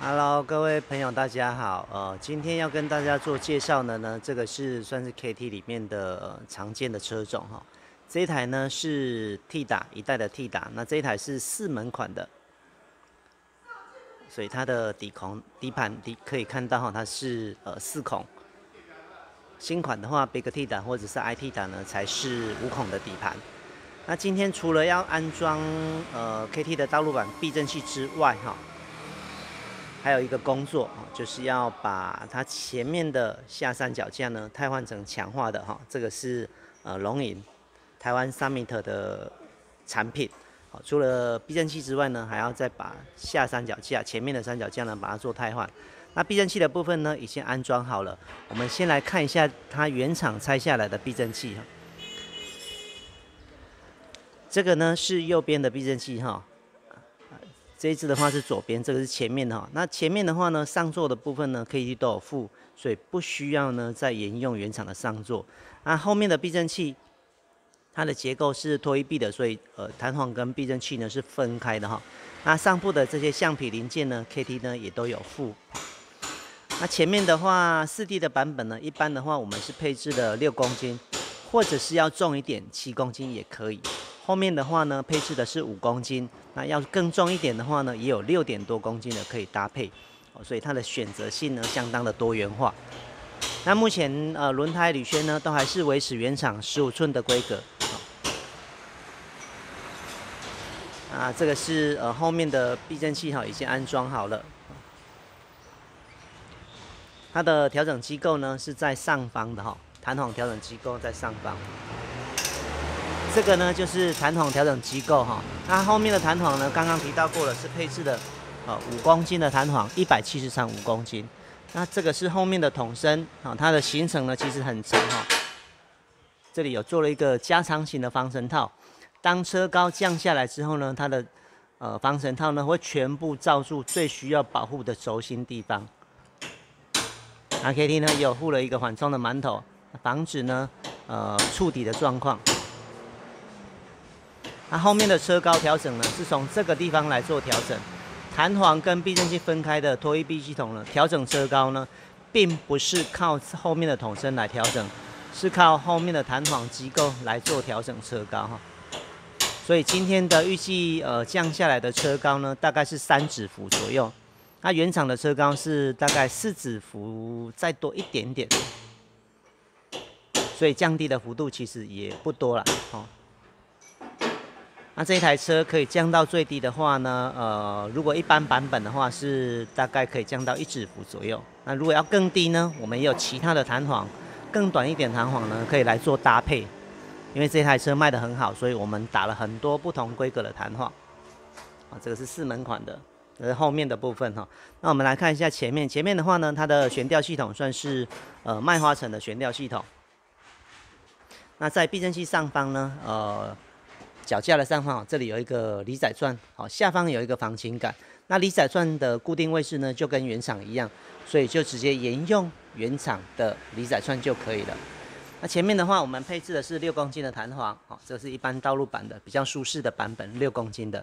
Hello，各位朋友，大家好。呃，今天要跟大家做介绍的呢，这个是算是 KT 里面的常见的车种哈。这一台呢是 T 打一代的 T 打，那这一台是四门款的，所以它的底孔、底盘底可以看到哈，它是呃四孔。新款的话，Big T 打或者是 IT 打呢，才是五孔的底盘。那今天除了要安装呃 KT 的道路板避震器之外哈。还有一个工作啊，就是要把它前面的下三脚架呢，替换成强化的哈。这个是呃龙影台湾 Summit 的产品。好，除了避震器之外呢，还要再把下三脚架前面的三脚架呢，把它做替换。那避震器的部分呢，已经安装好了。我们先来看一下它原厂拆下来的避震器哈。这个呢是右边的避震器哈。这一支的话是左边，这个是前面的哈。那前面的话呢，上座的部分呢，KT 都有附，所以不需要呢再沿用原厂的上座。那后面的避震器，它的结构是脱衣臂的，所以呃弹簧跟避震器呢是分开的哈。那上部的这些橡皮零件呢，KT 呢也都有附。那前面的话，四 D 的版本呢，一般的话我们是配置的六公斤，或者是要重一点，七公斤也可以。后面的话呢，配置的是五公斤，那要更重一点的话呢，也有六点多公斤的可以搭配，所以它的选择性呢相当的多元化。那目前呃轮胎铝圈呢都还是维持原厂十五寸的规格。啊，这个是呃后面的避震器哈已经安装好了，它的调整机构呢是在上方的哈，弹簧调整机构在上方。这个呢就是弹簧调整机构哈，那后面的弹簧呢，刚刚提到过了，是配置的呃五公斤的弹簧，一百七十乘五公斤。那这个是后面的筒身啊，它的行程呢其实很长哈。这里有做了一个加长型的防尘套，当车高降下来之后呢，它的呃防尘套呢会全部罩住最需要保护的轴心地方。那 KT 呢也有附了一个缓冲的馒头，防止呢呃触底的状况。那后面的车高调整呢，是从这个地方来做调整，弹簧跟避震器分开的拖曳臂系统呢，调整车高呢，并不是靠后面的筒身来调整，是靠后面的弹簧机构来做调整车高哈。所以今天的预计呃降下来的车高呢，大概是三指幅左右，那原厂的车高是大概四指幅再多一点点，所以降低的幅度其实也不多了哦。那这一台车可以降到最低的话呢，呃，如果一般版本的话是大概可以降到一指幅左右。那如果要更低呢，我们也有其他的弹簧，更短一点弹簧呢，可以来做搭配。因为这台车卖的很好，所以我们打了很多不同规格的弹簧。啊，这个是四门款的，这是后面的部分哈。那我们来看一下前面，前面的话呢，它的悬吊系统算是呃麦花臣的悬吊系统。那在避震器上方呢，呃。脚架的上方，这里有一个离载钻，好，下方有一个防倾杆。那离载钻的固定位置呢，就跟原厂一样，所以就直接沿用原厂的离载钻就可以了。那前面的话，我们配置的是六公斤的弹簧，好，这是一般道路版的比较舒适的版本，六公斤的。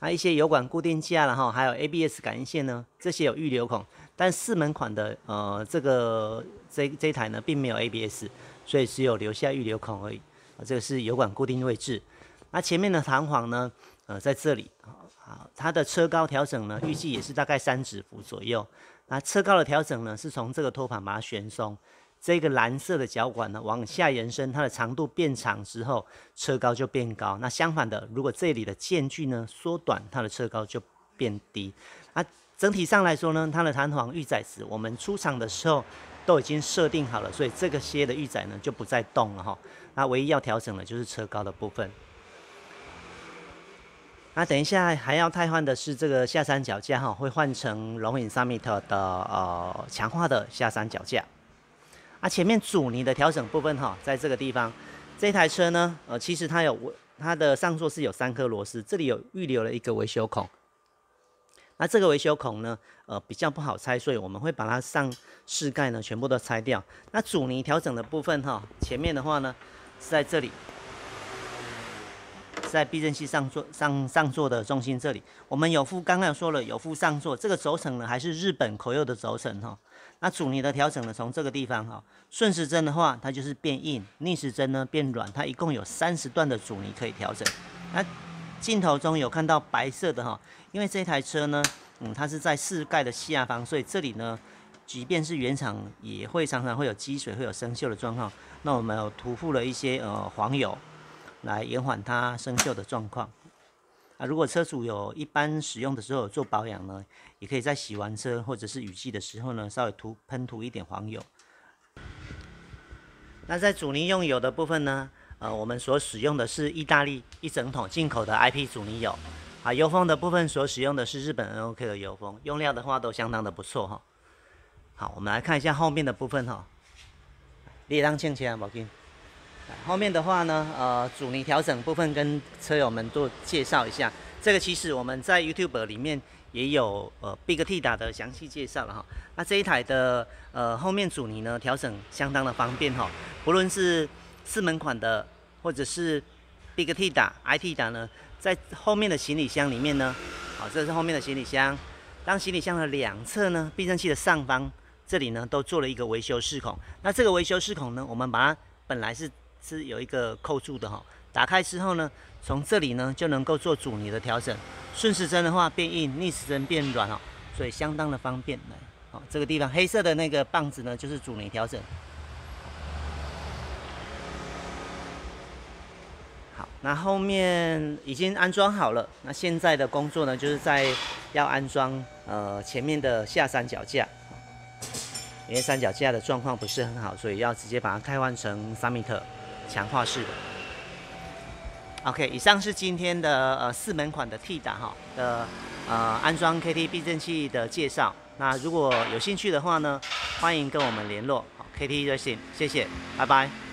那一些油管固定架然后，还有 ABS 感应线呢，这些有预留孔，但四门款的呃这个这这台呢，并没有 ABS，所以只有留下预留孔而已。啊，这个是油管固定位置。那前面的弹簧呢？呃，在这里，好，它的车高调整呢，预计也是大概三指幅左右。那车高的调整呢，是从这个托盘把它旋松，这个蓝色的脚管呢往下延伸，它的长度变长之后，车高就变高。那相反的，如果这里的间距呢缩短，它的车高就变低。那整体上来说呢，它的弹簧预载值，我们出厂的时候都已经设定好了，所以这个些的预载呢就不再动了哈。那唯一要调整的就是车高的部分。那等一下还要替换的是这个下三脚架哈，会换成龙影 Summit 的呃强化的下三脚架。啊，前面阻尼的调整部分哈，在这个地方，这台车呢，呃，其实它有它的上座是有三颗螺丝，这里有预留了一个维修孔。那这个维修孔呢，呃，比较不好拆，所以我们会把它上饰盖呢全部都拆掉。那阻尼调整的部分哈，前面的话呢是在这里。在避震器上座上上座的中心这里。我们有附刚刚说了有附上座，这个轴承呢还是日本口柚的轴承哈。那阻尼的调整呢，从这个地方哈，顺时针的话它就是变硬，逆时针呢变软，它一共有三十段的阻尼可以调整。那镜头中有看到白色的哈，因为这台车呢，嗯，它是在室盖的下方，所以这里呢。即便是原厂也会常常会有积水、会有生锈的状况，那我们有涂覆了一些呃黄油，来延缓它生锈的状况。啊，如果车主有一般使用的时候做保养呢，也可以在洗完车或者是雨季的时候呢，稍微涂喷涂一点黄油。那在阻尼用油的部分呢，呃，我们所使用的是意大利一整桶进口的 IP 阻尼油。啊，油封的部分所使用的是日本 NOK 的油封，用料的话都相当的不错哈。好，我们来看一下后面的部分哈。列当清切啊，宝金。后面的话呢，呃，阻尼调整部分跟车友们做介绍一下。这个其实我们在 YouTube 里面也有呃 Big T 打的详细介绍了哈。那这一台的呃后面阻尼呢调整相当的方便哈，不论是四门款的或者是 Big T 打 IT 打呢，在后面的行李箱里面呢，好，这是后面的行李箱。当行李箱的两侧呢，避震器的上方。这里呢都做了一个维修室孔，那这个维修室孔呢，我们把它本来是是有一个扣住的哈，打开之后呢，从这里呢就能够做阻尼的调整，顺时针的话变硬，逆时针变软哦，所以相当的方便。来，好，这个地方黑色的那个棒子呢就是阻尼调整。好，那后面已经安装好了，那现在的工作呢就是在要安装呃前面的下三脚架。因为三脚架的状况不是很好，所以要直接把它开换成三米特强化式的。OK，以上是今天的呃四门款的 T 档哈的呃安装 KT 避震器的介绍。那如果有兴趣的话呢，欢迎跟我们联络，KT 热线，谢谢，拜拜。